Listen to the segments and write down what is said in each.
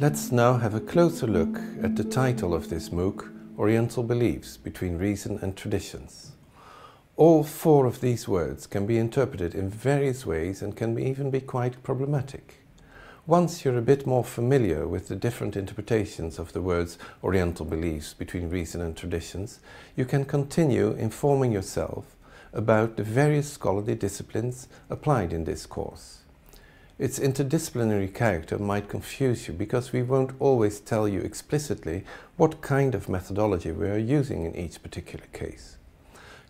Let's now have a closer look at the title of this MOOC, Oriental Beliefs Between Reason and Traditions. All four of these words can be interpreted in various ways and can even be quite problematic. Once you're a bit more familiar with the different interpretations of the words Oriental beliefs between reason and traditions, you can continue informing yourself about the various scholarly disciplines applied in this course. Its interdisciplinary character might confuse you because we won't always tell you explicitly what kind of methodology we are using in each particular case.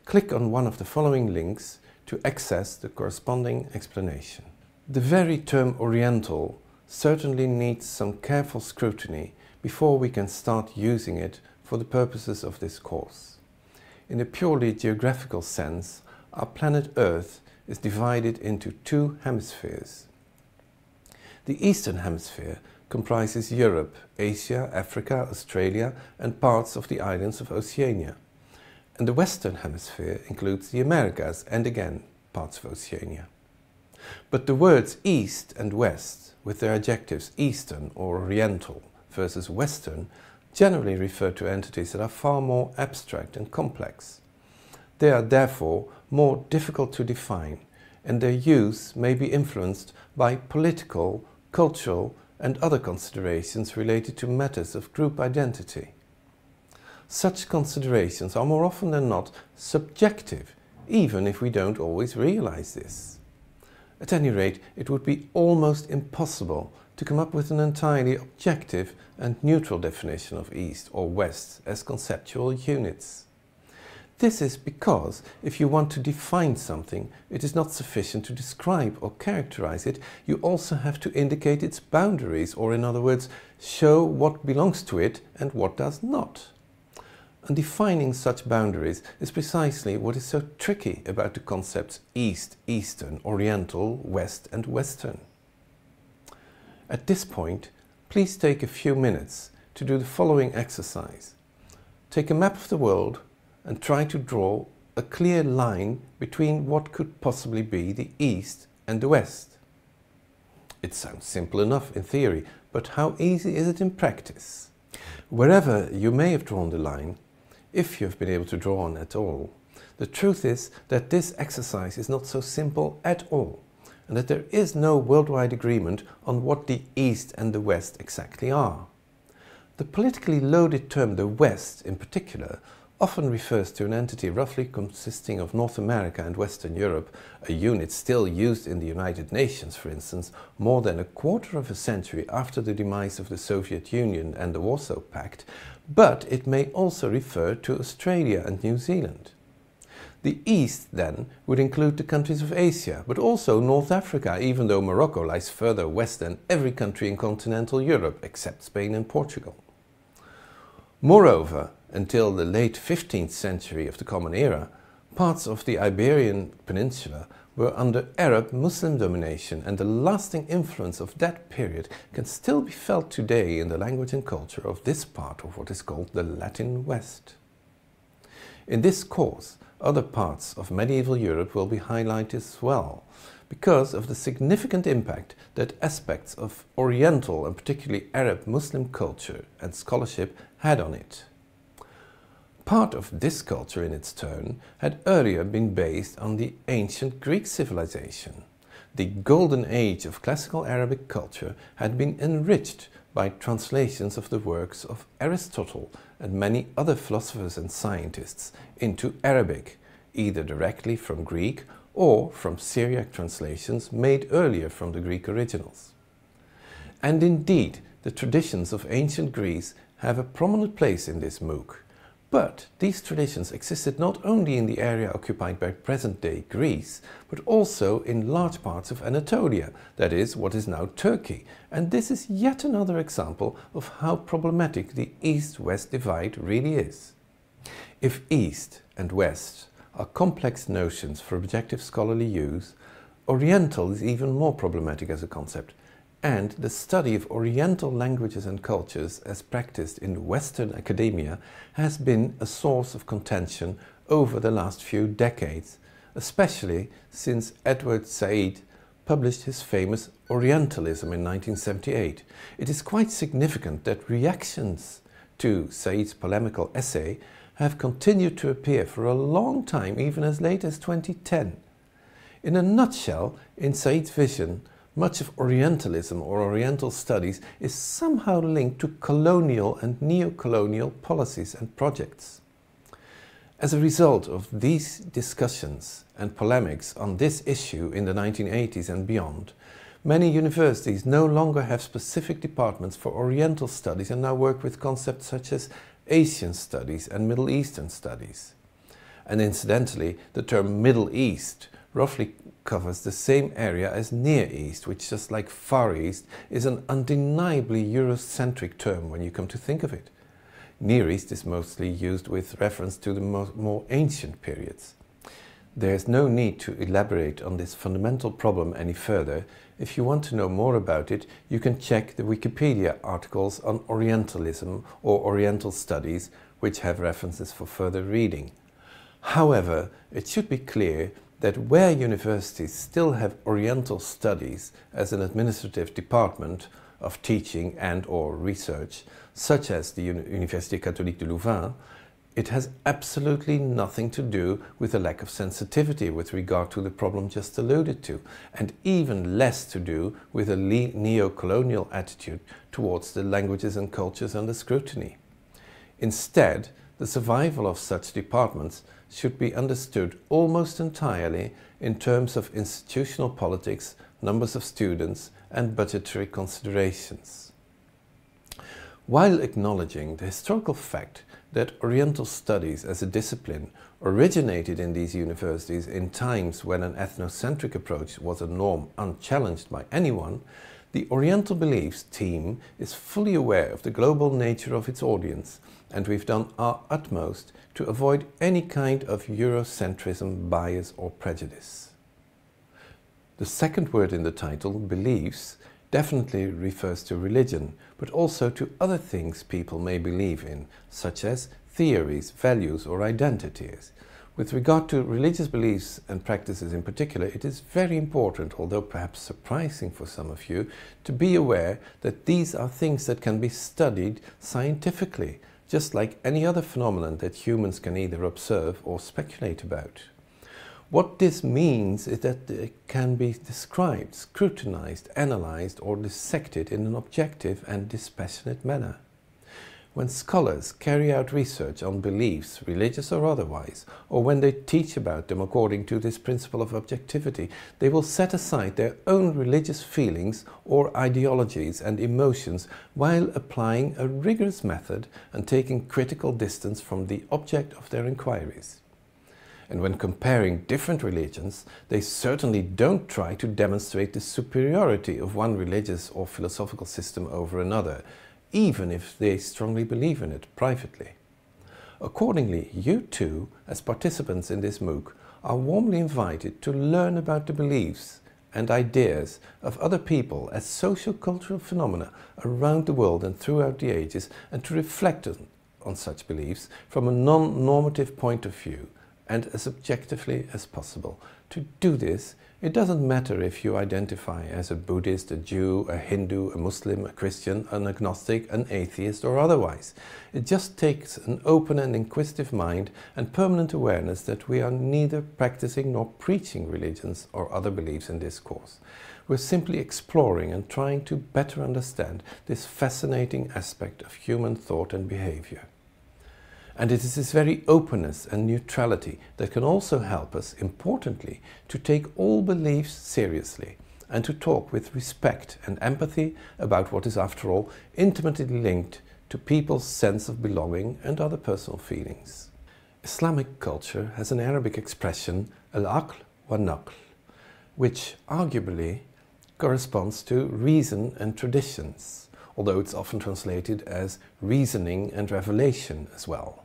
Click on one of the following links to access the corresponding explanation. The very term Oriental certainly needs some careful scrutiny before we can start using it for the purposes of this course. In a purely geographical sense, our planet Earth is divided into two hemispheres. The Eastern Hemisphere comprises Europe, Asia, Africa, Australia and parts of the islands of Oceania. And the Western Hemisphere includes the Americas and again parts of Oceania. But the words East and West, with their adjectives Eastern or Oriental versus Western, generally refer to entities that are far more abstract and complex. They are therefore more difficult to define and their use may be influenced by political, cultural and other considerations related to matters of group identity. Such considerations are more often than not subjective, even if we don't always realize this. At any rate, it would be almost impossible to come up with an entirely objective and neutral definition of East or West as conceptual units. This is because if you want to define something, it is not sufficient to describe or characterize it, you also have to indicate its boundaries, or in other words, show what belongs to it and what does not. And defining such boundaries is precisely what is so tricky about the concepts East, Eastern, Oriental, West and Western. At this point, please take a few minutes to do the following exercise. Take a map of the world and try to draw a clear line between what could possibly be the East and the West. It sounds simple enough in theory, but how easy is it in practice? Wherever you may have drawn the line, if you have been able to draw on at all, the truth is that this exercise is not so simple at all, and that there is no worldwide agreement on what the East and the West exactly are. The politically loaded term the West in particular often refers to an entity roughly consisting of North America and Western Europe, a unit still used in the United Nations, for instance, more than a quarter of a century after the demise of the Soviet Union and the Warsaw Pact, but it may also refer to Australia and New Zealand. The East, then, would include the countries of Asia, but also North Africa, even though Morocco lies further west than every country in continental Europe except Spain and Portugal. Moreover, until the late 15th century of the Common Era, parts of the Iberian Peninsula were under Arab Muslim domination and the lasting influence of that period can still be felt today in the language and culture of this part of what is called the Latin West. In this course, other parts of medieval Europe will be highlighted as well, because of the significant impact that aspects of Oriental and particularly Arab Muslim culture and scholarship had on it. Part of this culture in its turn had earlier been based on the ancient Greek civilization. The golden age of classical Arabic culture had been enriched by translations of the works of Aristotle and many other philosophers and scientists into Arabic, either directly from Greek or from Syriac translations made earlier from the Greek originals. And indeed, the traditions of ancient Greece have a prominent place in this MOOC. But these traditions existed not only in the area occupied by present-day Greece, but also in large parts of Anatolia, that is, what is now Turkey. And this is yet another example of how problematic the East-West divide really is. If East and West are complex notions for objective scholarly use, Oriental is even more problematic as a concept, and the study of Oriental languages and cultures as practiced in Western academia has been a source of contention over the last few decades, especially since Edward Said published his famous Orientalism in 1978. It is quite significant that reactions to Said's polemical essay have continued to appear for a long time, even as late as 2010. In a nutshell, in Said's vision, much of Orientalism or Oriental studies is somehow linked to colonial and neo-colonial policies and projects. As a result of these discussions and polemics on this issue in the 1980s and beyond, many universities no longer have specific departments for Oriental studies and now work with concepts such as Asian studies and Middle Eastern studies. And incidentally, the term Middle East roughly covers the same area as Near East, which just like Far East is an undeniably Eurocentric term when you come to think of it. Near East is mostly used with reference to the more, ancient periods. There is no need to elaborate on this fundamental problem any further. If you want to know more about it, you can check the Wikipedia articles on Orientalism or Oriental studies, which have references for further reading. However, it should be clear that where universities still have Oriental studies as an administrative department of teaching and or research, such as the Université Catholique de Louvain, it has absolutely nothing to do with a lack of sensitivity with regard to the problem just alluded to, and even less to do with a neo-colonial attitude towards the languages and cultures under scrutiny. Instead, the survival of such departments should be understood almost entirely in terms of institutional politics, numbers of students and budgetary considerations. While acknowledging the historical fact that Oriental studies as a discipline originated in these universities in times when an ethnocentric approach was a norm unchallenged by anyone, the Oriental Beliefs team is fully aware of the global nature of its audience and we've done our utmost to avoid any kind of Eurocentrism bias or prejudice. The second word in the title, beliefs, definitely refers to religion, but also to other things people may believe in, such as theories, values or identities. With regard to religious beliefs and practices in particular, it is very important, although perhaps surprising for some of you, to be aware that these are things that can be studied scientifically, just like any other phenomenon that humans can either observe or speculate about. What this means is that it can be described, scrutinized, analyzed or dissected in an objective and dispassionate manner. When scholars carry out research on beliefs, religious or otherwise, or when they teach about them according to this principle of objectivity, they will set aside their own religious feelings or ideologies and emotions while applying a rigorous method and taking critical distance from the object of their inquiries. And when comparing different religions, they certainly don't try to demonstrate the superiority of one religious or philosophical system over another, even if they strongly believe in it privately. Accordingly, you too, as participants in this MOOC, are warmly invited to learn about the beliefs and ideas of other people as social cultural phenomena around the world and throughout the ages and to reflect on, on such beliefs from a non-normative point of view and as objectively as possible. To do this, it doesn't matter if you identify as a Buddhist, a Jew, a Hindu, a Muslim, a Christian, an agnostic, an atheist or otherwise. It just takes an open and inquisitive mind and permanent awareness that we are neither practicing nor preaching religions or other beliefs in this course. We're simply exploring and trying to better understand this fascinating aspect of human thought and behavior. And it is this very openness and neutrality that can also help us, importantly, to take all beliefs seriously and to talk with respect and empathy about what is, after all, intimately linked to people's sense of belonging and other personal feelings. Islamic culture has an Arabic expression, al-aql wa naql, which arguably corresponds to reason and traditions, although it's often translated as reasoning and revelation as well.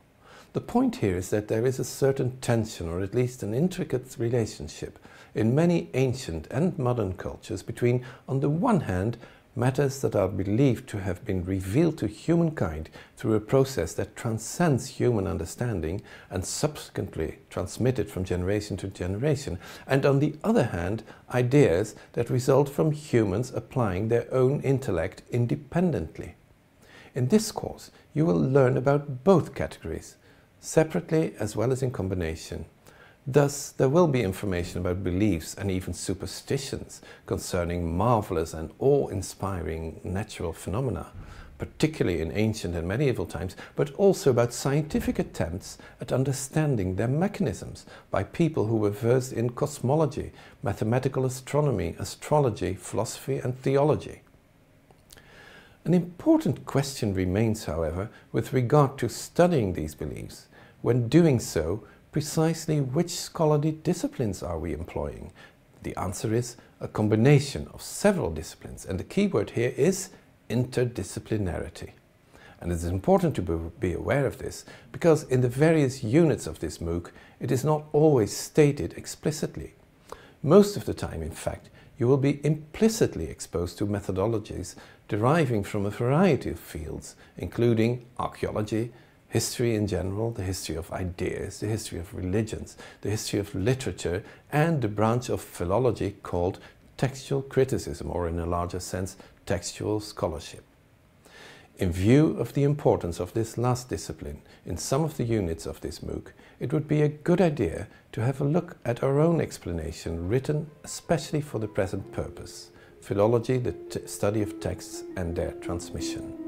The point here is that there is a certain tension or at least an intricate relationship in many ancient and modern cultures between, on the one hand, matters that are believed to have been revealed to humankind through a process that transcends human understanding and subsequently transmitted from generation to generation, and on the other hand, ideas that result from humans applying their own intellect independently. In this course, you will learn about both categories, separately as well as in combination. Thus, there will be information about beliefs and even superstitions concerning marvelous and awe-inspiring natural phenomena, particularly in ancient and medieval times, but also about scientific attempts at understanding their mechanisms by people who were versed in cosmology, mathematical astronomy, astrology, philosophy and theology. An important question remains, however, with regard to studying these beliefs. When doing so, precisely which scholarly disciplines are we employing? The answer is a combination of several disciplines and the key word here is interdisciplinarity. And it is important to be aware of this because in the various units of this MOOC it is not always stated explicitly. Most of the time, in fact, you will be implicitly exposed to methodologies deriving from a variety of fields, including archaeology, history in general, the history of ideas, the history of religions, the history of literature, and the branch of philology called textual criticism, or in a larger sense, textual scholarship. In view of the importance of this last discipline in some of the units of this MOOC, it would be a good idea to have a look at our own explanation written especially for the present purpose, philology, the study of texts and their transmission.